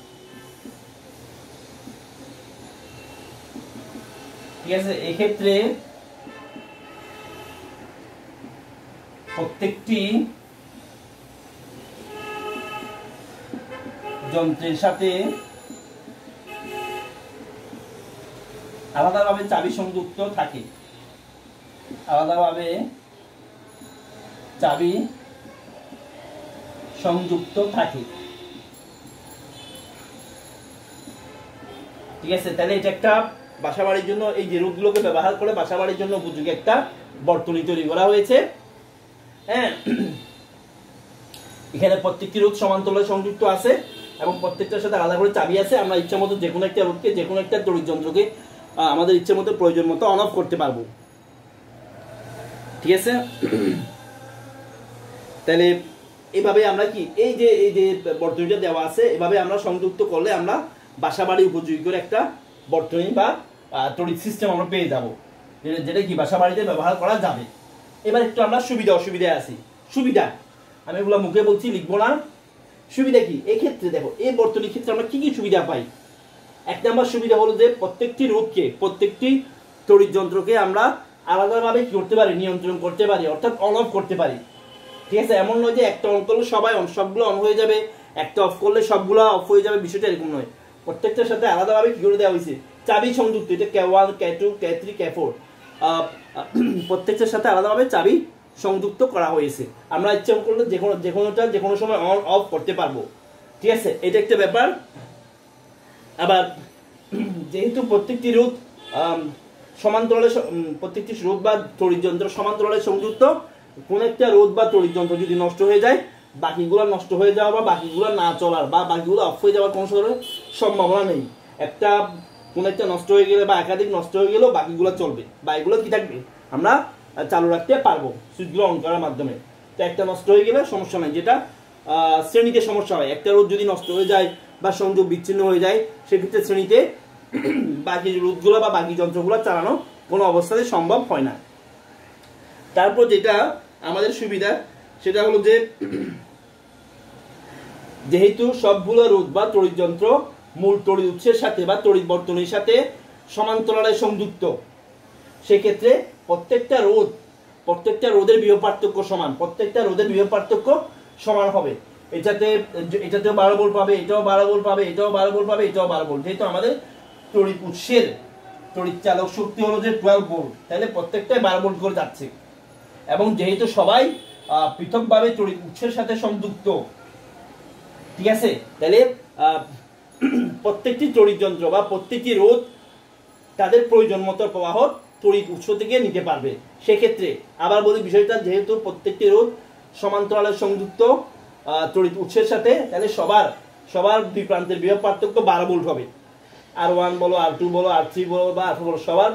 ঠিক আছে, এক্ষেত্রে প্রত্যেকটি যন্ত্রের সাথে আলাদাভাবে চাবি সংযুক্ত থাকে। আলাদাভাবে চাবি সংযুক্ত থাকে। ঠিক আছে, তাহলে এটা একটা বাসা বাড়ির জন্য এই যে রোগগুলোকে ব্যবহার করে বাসা বাড়ির জন্য উপযোগী একটা বর্তনী তৈরি করা হয়েছে। হ্যাঁ? এখানে প্রত্যেকটি রোগ সমান্তরালে সংযুক্ত আছে এবং প্রত্যেকটার সাথে আলাদা করে চাবি আছে। আমরা ইচ্ছা মতো যে কোনো একটা রোগকে যে কোনো একটা তড়িৎ যন্ত্রকে আমাদের ইচ্ছে মতো প্রয়োজন মতো অন অফ করতে পারব। ঠিক আছে? তাহলে এইভাবে আমরা কি, এই যে এই যে বর্তনীটা দেওয়া আছে, এভাবে আমরা সংযুক্ত করলে আমরা বাসাবাড়ি উপযোগী করে একটা বর্তনী বা তড়িৎ সিস্টেম আমরা পেয়ে যাব। যেটা- কি বাসা বাড়িতে ব্যবহার করা যাবে। এবার একটু আমরা সুবিধা অসুবিধায় আছি। সুবিধা। আমি এগুলো মুখে বলছি লিখব না। সুবিধা কি? এই ক্ষেত্রে দেখো এই বর্তনীর ক্ষেত্রে আমরা কি কি সুবিধা পাই? এক নম্বর সুবিধা হলো যে প্রত্যেকটি রোধকে প্রত্যেকটি তড়িৎ যন্ত্রকে আমরা আলাদাভাবে কি করতে পারি? নিয়ন্ত্রণ করতে পারি অর্থাৎ অন অফ করতে পারি। ঠিক আছে? এমন নয় যে একটা অন করলে সবাই on, সবগুলো অন হয়ে যাবে একটা অফ করলে সবগুলো অফ হয়ে যাবে বিষয়টা এরকম নয়। প্রত্যেকটার সাথে আলাদাভাবে কি করে দেওয়া হয়েছে? চাবি সংযুক্ত, এটা K one K two K three K four প্রত্যেকটার সাথে আলাদাভাবে চাবি সংযুক্ত করা হয়েছে। আমরা ইচ্ছে করলে যে কোনো, যে কোনোটা, যে কোনো সময় অন অফ করতে পারব। ঠিক আছে? এটা একটা ব্যাপার। আবার, যেহেতু প্রত্যেকটি রোধ সমান্তরালে প্রত্যেকটি রোধ বা তড়িৎ যন্ত্র সমান্তরালে সংযুক্ত, কোন একটা রোধ বা তড়িৎ যন্ত্র যদি নষ্ট হয়ে যায় বাকিগুলো নষ্ট হয়ে যাওয়া বা বাকিগুলো না চলার বা বাকিগুলো অফ হয়ে যাওয়ার কোনো ধরনের সম্ভাবনা নেই। একটা কোনো একটা নষ্ট হয়ে গেলে বা একাধিক নষ্ট হয়ে গেলেও বাকিগুলো চলবে। বা এগুলো কী থাকবে? আমরা চালু রাখতে পারব সুইচগুলো অন করার মাধ্যমে। তো একটা নষ্ট হয়ে গেলে সমস্যা নাই। যেটা শ্রেণীতে সমস্যা হয়। একটা রোদ যদি নষ্ট হয়ে যায় বা সংযোগ বিচ্ছিন্ন হয়ে যায়, সেক্ষেত্রে শ্রেণীতে *clears throat* বাকি রোদগুলো বা বাকি যন্ত্রগুলো চালানো কোনো অবস্থাতে সম্ভব হয় না। তারপর যেটা আমাদের সুবিধা, সেটা হলো যে *clears throat* যেহেতু সবগুলো রোধ বা তড়িৎ যন্ত্র মূল তড়িৎ উৎসের সাথে বা তড়িৎ বর্তনীর সাথে সমান্তরালে সংযুক্ত। সেক্ষেত্রে প্রত্যেকটা রোধ, প্রত্যেকটা রোধের বিভব পার্থক্য সমান, প্রত্যেকটা রোধের বিভব পার্থক্য সমান হবে। এটাতে, এটাতেও বারো ভোল্ট পাবে, এটাও বারো ভোল্ট পাবে, এটাও বারো ভোল্ট পাবে, এটাও বারো ভোল্ট। যেহেতু আমাদের তড়িৎ উৎসের, তড়িৎ চালক শক্তি হলো যে টুয়েলভ ভোল্ট, তাহলে প্রত্যেকটাই বারো ভোল্ট করে যাচ্ছে। এবং যেহেতু সবাই পৃথকভাবে তড়িৎ উৎসের সাথে সংযুক্ত ঠিক আছে? তাহলে *clears throat* প্রত্যেকটি তড়িৎ যন্ত্র বা প্রত্যেকটি রোধ তাদের প্রয়োজন মতো প্রবাহ তড়িৎ উৎস থেকে নিতে পারবে। সেক্ষেত্রে আবার বলি বিষয়টা, যেহেতু প্রত্যেকটি রোধ সমান্তরালে সংযুক্ত তড়িৎ উৎসের সাথে, তাহলে সবার সবার দুই প্রান্তের বিভব পার্থক্য বারো ভোল্ট হবে। আর ওয়ান বলো, আর টু বলো, আর থ্রি বলো বা আর বলো, সবার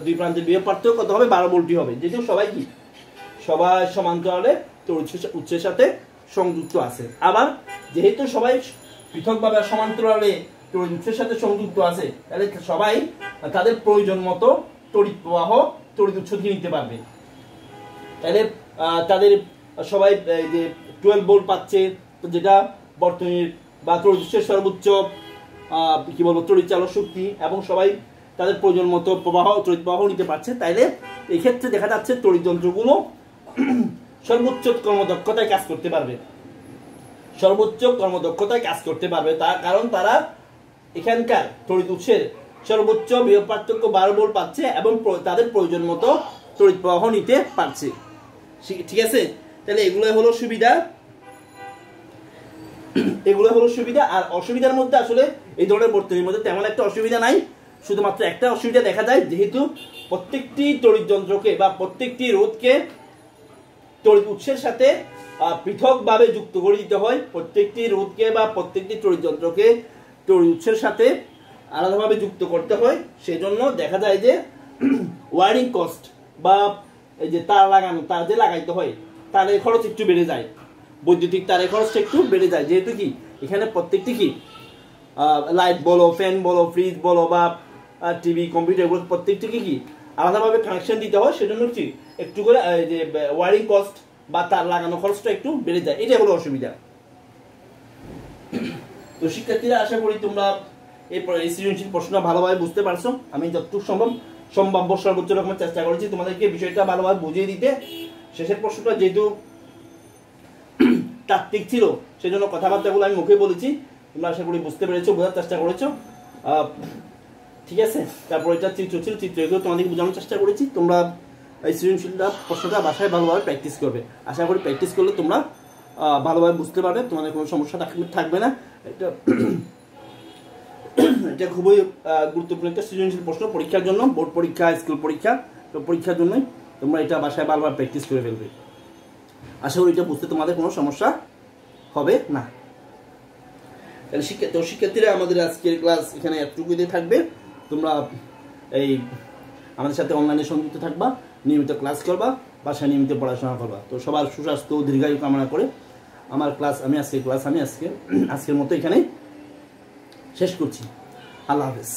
দুই প্রান্তের বিভব পার্থক্য কত হবে বারো ভোল্টই হবে। যেহেতু সবাই কি? সবাই সমান্তরালে তড়িৎ উৎসের- উৎসের সাথে সংযুক্ত আছে। আবার যেহেতু সবাই পৃথকভাবে সমান্তরালে তড়িৎ সাথে সংযুক্ত আছে, তাহলে সবাই তাদের প্রয়োজন মতো তড়িৎ প্রবাহ, তড়িৎ উৎস দিয়ে নিতে পারবে। তাহলে তাদের সবাই যে টুয়েলভ ভোল্ট পাচ্ছে যেটা বর্তনীর বা তড়িৎ সর্বোচ্চ কি বলব, তড়িৎ চালক শক্তি, এবং সবাই তাদের প্রয়োজন মতো প্রবাহ, তড়িৎ প্রবাহ নিতে পারছে। তাইলে এক্ষেত্রে দেখা যাচ্ছে তড়িৎ যন্ত্রগুলো সর্বোচ্চ কর্মদক্ষতায় কাজ করতে পারবে। সর্বোচ্চ কর্মদক্ষতায় কাজ করতে পারবে তার কারণ তারা এখানকার তড়িৎ উৎসের সর্বোচ্চ বিভব পার্থক্য বারো ভোল্ট পাচ্ছে এবং তাদের প্রয়োজন মতো তড়িৎ প্রবাহ নিতে পারছে। ঠিক আছে? তাহলে এগুলো হলো সুবিধা। এগুলো হলো সুবিধা। আর অসুবিধার মধ্যে আসলে এই ধরনের বর্তনীর মধ্যে তেমন একটা অসুবিধা নাই। শুধুমাত্র একটা অসুবিধা দেখা যায়, যেহেতু প্রত্যেকটি তড়িৎ যন্ত্রকে বা প্রত্যেকটি রোধকে তড়িৎ উৎসের সাথে পৃথকভাবে যুক্ত করে দিতে হয়। প্রত্যেকটি রোধকে বা প্রত্যেকটি তড়িৎ যন্ত্রকে তড়িৎ উৎসের সাথে আলাদাভাবে যুক্ত করতে হয়। সেজন্য দেখা যায় যে, ওয়ারিং কস্ট বা এই যে তার লাগানো, তার যে লাগাইতে হয়, তারের খরচ একটু বেড়ে যায়। বৈদ্যুতিক তারের খরচটা একটু বেড়ে যায়। যেহেতু কি, এখানে প্রত্যেকটি কি লাইট বলো ফ্যান বলো ফ্রিজ বলো বা টিভি কম্পিউটার এগুলো প্রত্যেকটিকে কি আলাদাভাবে কানেকশন দিতে হয়, সেজন্য কি একটু করে যে ওয়ারিং কস্ট বা তার লাগানো খরচটা একটু বেড়ে যায়। এটা হলো অসুবিধা। তো শিক্ষার্থীরা, আশা করি তোমরা এই সৃজনশীল প্রশ্নটা ভালোভাবে বুঝতে পারছ। আমি যতটুকু সম্ভব, সম্ভাব্য সর্বোচ্চ রকমের চেষ্টা করেছি তোমাদেরকে বিষয়টা ভালোভাবে বুঝিয়ে দিতে। শেষের প্রশ্নটা যেহেতু তাত্ত্বিক ছিল, সেজন্য কথাবার্তাগুলো আমি মুখে বলেছি। তোমরা আশা করি বুঝতে পেরেছ, বোঝার চেষ্টা করেছ। ঠিক আছে? তারপর এটা চিত্র ছিল, চিত্র এগুলো তোমাদেরকে বোঝানোর চেষ্টা করেছি। তোমরা এই সৃজনশীলটা প্রশ্নটা বাসায় ভালোভাবে প্র্যাকটিস করবে। আশা করি প্র্যাকটিস করলে তোমরা ভালোভাবে বুঝতে পারবে, তোমাদের কোনো সমস্যা থাকবে- না। এটা *coughs* এটা খুবই গুরুত্বপূর্ণ একটা সৃজনশীল প্রশ্ন পরীক্ষার জন্য, বোর্ড পরীক্ষা, স্কুল পরীক্ষা, তো পরীক্ষার জন্যই তোমরা এটা বাসায় বারবার প্র্যাকটিস করে ফেলবে। আশা করি এটা বুঝতে তোমাদের কোনো সমস্যা হবে না। তাহলে শিক্ষা, তো শিক্ষার্থীরা আমাদের আজকের ক্লাস এখানে এতটুকু দিয়ে থাকবে। তোমরা এই আমাদের সাথে অনলাইনে সংযুক্ত থাকবা, নিয়মিত ক্লাস করবা, বাসায় নিয়মিত পড়াশোনা করবা। তো সবার সুস্বাস্থ্য দীর্ঘায়ু কামনা করে আমার ক্লাস আমি আজকে ক্লাস আমি আজকে, আজকের মতো এখানে শেষ করছি। আল্লাহ হাফেজ।